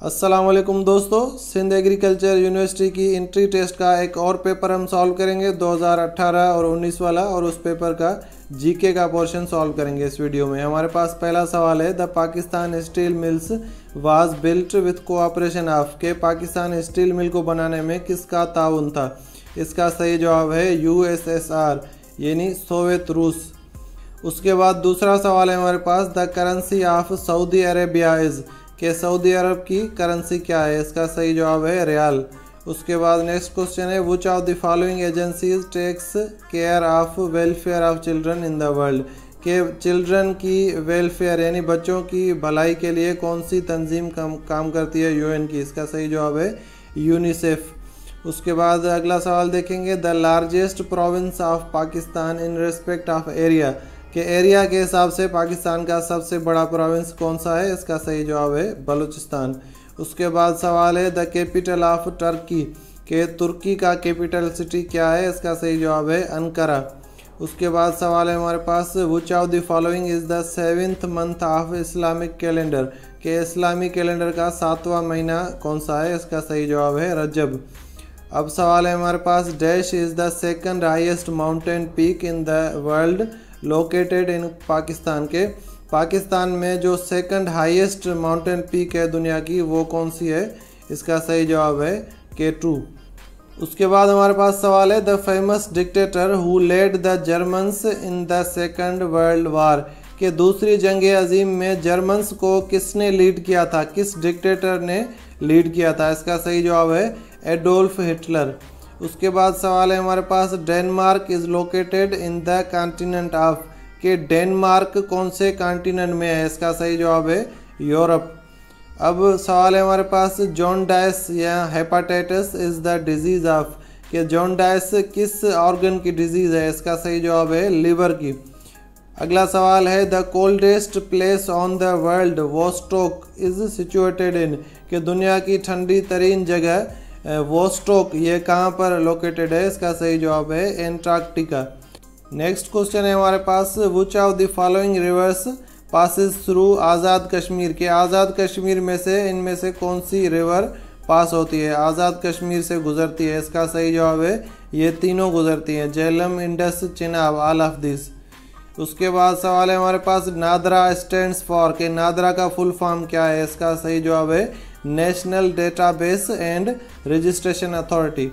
वालेकुम दोस्तों, Sindh agriculture university की इंट्री टेस्ट का एक और पेपर हम सॉल्व करेंगे 2018 और 19 वाला, और उस पेपर का जीके का पोर्शन सॉल्व करेंगे इस वीडियो में। हमारे पास पहला सवाल है, the Pakistan steel mills was built with cooperation of के पाकिस्तान स्टील मिल को बनाने में किसका ताउन था? इसका सही जवाब है यूएसएसआर यानी सोवियत रूस। उसके बाद दूसरा सवाल है हमारे पास, the currency of Saudi Arabia is कि सऊदी अरब की करेंसी क्या है? इसका सही जवाब है रियाल। उसके बाद नेक्स्ट क्वेश्चन है which of the following agencies takes care of welfare of children in the world के चिल्ड्रन की वेलफेयर यानी बच्चों की भलाई के लिए कौन सी तंजीम काम काम करती है यूएन की? इसका सही जवाब है यूनिसेफ उसके बाद अगला सवाल देखेंगे the largest province of Pakistan in respect of area कि एरिया के हिसाब से पाकिस्तान का सबसे बड़ा प्रोविंस कौन सा है? इसका सही जवाब है बलूचिस्तान। उसके बाद सवाल है द कैपिटल ऑफ़ टर्की के तुर्की का कैपिटल सिटी क्या है? इसका सही जवाब है अनकरा उसके बाद सवाल है हमारे पास which of the following is the seventh month of Islamic calendar के इस्लामी कैलेंडर का सातवां महीना कौन सा है? इसका सही जवाब है रजब। अब सवाल है हमारे पास dash is the second highest mountain peak in the world located in Pakistan के। पाकिस्तान में जो सेकंड हाईएस्ट माउंटेन पीक है दुनिया की, वो कौन सी है? इसका सही जवाब है के टू उसके बाद हमारे पास सवाल है the famous dictator who led the Germans in the second world war के दूसरी जंग अजीम में जर्मन्स को किसने लीड किया था? किस डिक्टेटर ने लीड किया था? इसका सही जवाब है एडोल्फ हिटलर उसके बाद सवाल है हमारे पास, Denmark is located in the continent of के डेनमार्क कौन से कॉन्टिनेंट में है? इसका सही जवाब है यूरोप। अब सवाल है हमारे पास जॉन डायस या hepatitis is the disease of कि जॉन डायस किस ऑर्गन की डिज़ीज़ है? इसका सही जवाब है लिवर की। अगला सवाल है the coldest place on the world Vostok is situated in कि दुनिया की ठंडी तरीन जगह वोस्टोक ये कहाँ पर लोकेटेड है? इसका सही जवाब है एंटार्क्टिका नेक्स्ट क्वेश्चन है हमारे पास। Which of the following rivers passes through Azad Kashmir? के आज़ाद कश्मीर में से, इनमें से कौन सी रिवर पास होती है? आज़ाद कश्मीर से गुजरती है। इसका सही जवाब है, ये तीनों गुजरती हैं। Jhelum Indus Chenab all of this उसके बाद सवाल है हमारे पास, नादरा स्टैंड फॉर के नादरा का फुल फॉर्म क्या है? इसका सही जवाब है national database and registration authority.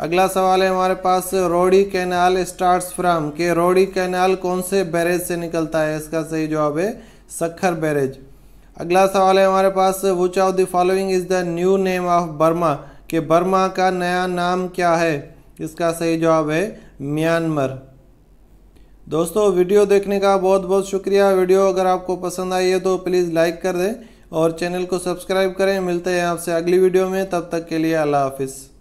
अगला सवाल है हमारे पास, रोडी कैनाल स्टार्ट्स फ्रॉम, के रोडी कैनाल कौन से बैरेज से निकलता है? इसका सही जवाब है, सखर बैरेज। अगला सवाल है हमारे पास which of the following is the new name of Burma के बर्मा का नया नाम क्या है? इसका सही जवाब है, म्यांमार। दोस्तों, वीडियो देखने का बहुत बहुत शुक्रिया। वीडियो अगर आपको पसंद आई है तो प्लीज़ लाइक कर दें। और चैनल को सब्सक्राइब करें। मिलते हैं आपसे अगली वीडियो में। तब तक के लिए अल्लाह हाफिज़।